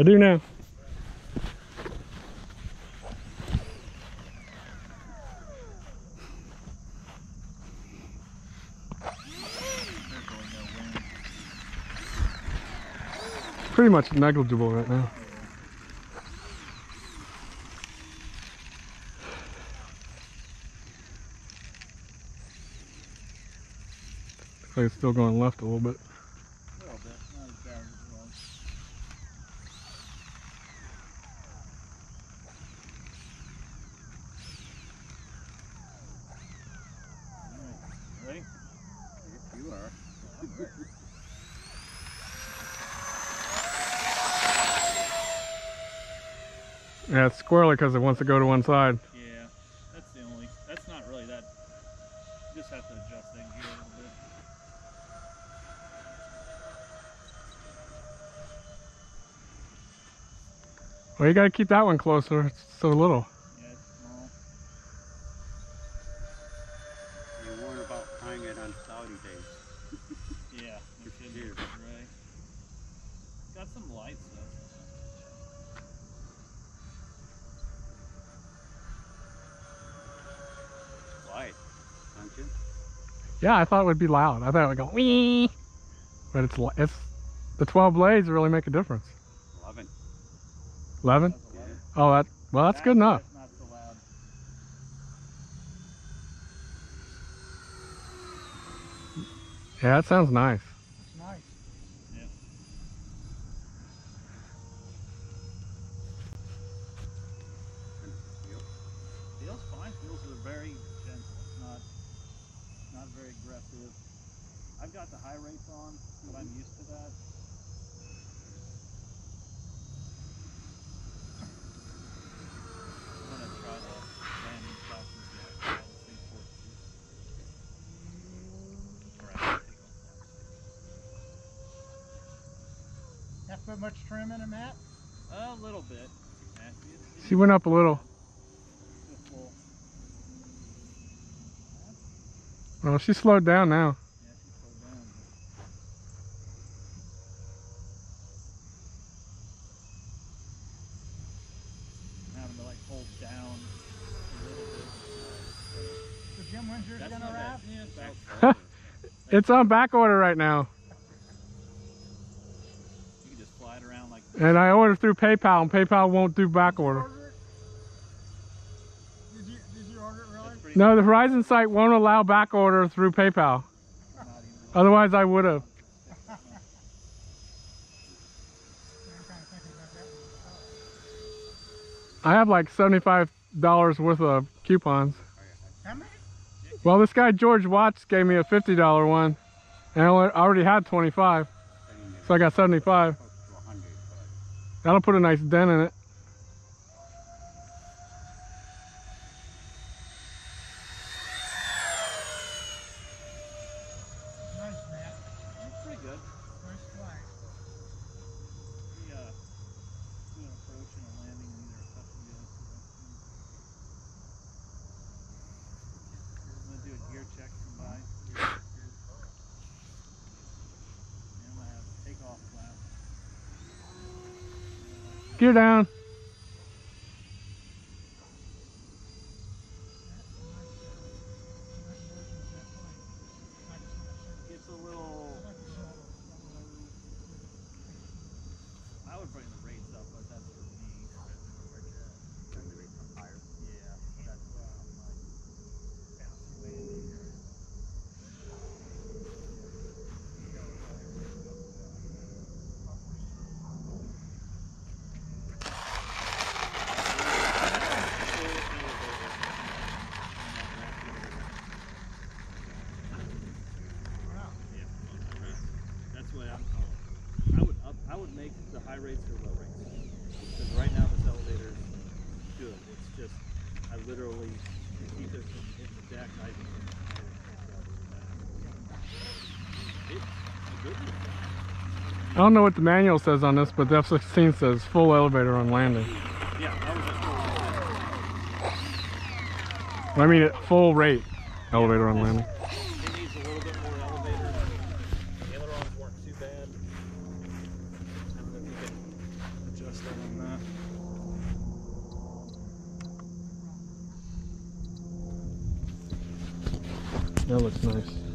I do now. Pretty much negligible right now. Looks like it's still going left a little bit. A little bit, not as bad as it was. Alright, ready? If you are. Yeah, it's squirrely because it wants to go to one side. Yeah, that's the only, that's not really that, you just have to adjust that gear a little bit. Well, you gotta keep that one closer. It's so little. About on Saudi days. Yeah, no kidding, Here. right. Got some lights though. Why? Don't you? Yeah, I thought it would be loud. I thought it would go wee. But it's it's the 12 blades really make a difference. 11. 11? Yeah. Oh, that well, that's good enough. That's not so loud. Yeah, that sounds nice. It's nice. Yeah. Feels fine. Feels are very gentle. It's not not very aggressive. I've got the high rates on, but I'm used to that. I'm gonna try the landing classes yet. Try the same four Or I can take off Have to put much trim in it, Matt? A little bit. Yeah, it- it- She went up a little. Just. Well, she slowed down now. Yeah, slowed down. Now gonna like hold down a little bit. So Jim, when's yours That's gonna not bad. Yeah, it's It's on back order right now. you can just fly it around like And I ordered through PayPal and PayPal won't do back order. Order? Did you, did you order it really? No, the Horizon site won't allow back order through PayPal. Otherwise I would have. I'm kinda thinking about that one. I have like $75 worth of coupons. How many? Well, this guy George Watts gave me a $50 one. And I already had 25, so I got 75. Close to 100, but That'll put a nice dent in it. Nice, Matt. That's pretty good. Nice flag. We uh do an approach and a landing and either touch and go. I'm gonna do a gear check come by. Gear check here. And I'm gonna have takeoff flap. Gear down. It's a little I would bring the rates up, but that's for me. turn the rates up higher. Yeah, that's uh, my fancy landing. Yeah, that's what I'm. I would up, I would make the high rates or low rates because right now this elevator is good. It's just I literally keep it in the deck. Uh, I. A. I don't know what the manual says on this, but the F-16 says full elevator on landing. Yeah, I was just going I mean, at full rate elevator on landing. It needs a little bit more elevator. The ailerons weren't too bad. And then we can adjust That looks nice.